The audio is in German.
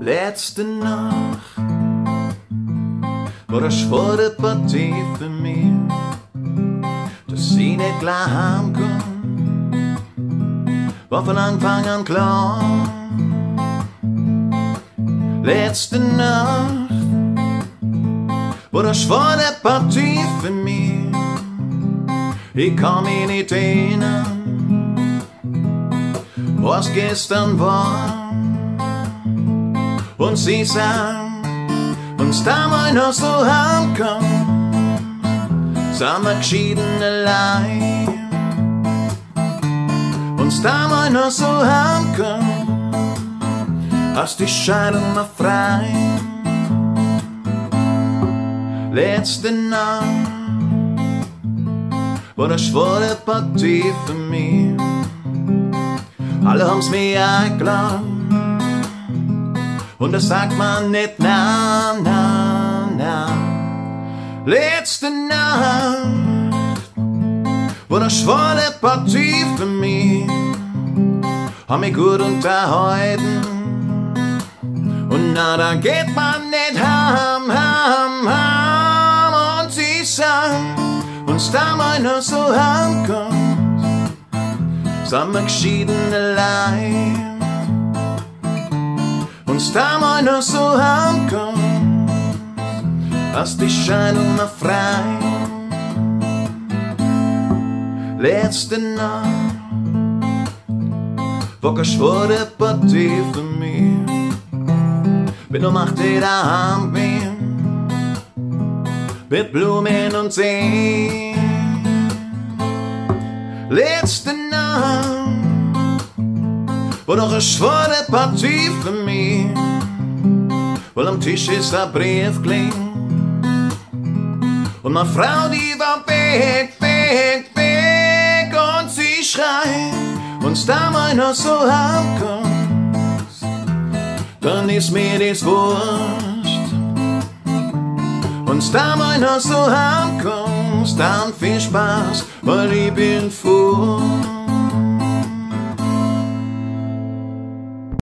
Letzte Nacht war eine schwere Partie für mich, dass sie nicht gleich heimkommt, war von Anfang an klar. Letzte Nacht war eine schwere Partie für mich, ich kann mich nicht erinnern, was gestern war. Und sie sang, uns damals noch so heimkommen, sind wir geschieden allein. Uns damals noch so heimkommen, hast die Scheidung noch frei. Letzte Nacht war eine schwere Partie für mich. Alle haben's mir eingeladen und das sagt man nicht na, na, na. Letzte Nacht war eine schwere Partie für mich, haben mich gut unterhalten. Und na, da geht man nicht ham, ham, ham. Und sie sang, uns damals noch so heimkommt, sind wir geschieden allein damals noch so heimkommt, hast die Scheidung noch frei. Letzte Nacht keine schwere Partie für mich, wenn du macht die daheim bin, mit Blumen und Tee. Letzte Nacht war doch eine schwere Partie für mich, weil am Tisch ist ein Brief gelegen. Und meine Frau, die war weg, weg, weg und sie schreit, uns damals noch so heimkommst, dann ist mir das wurscht. Uns damals noch so heimkommst, dann viel Spaß, weil ich bin froh.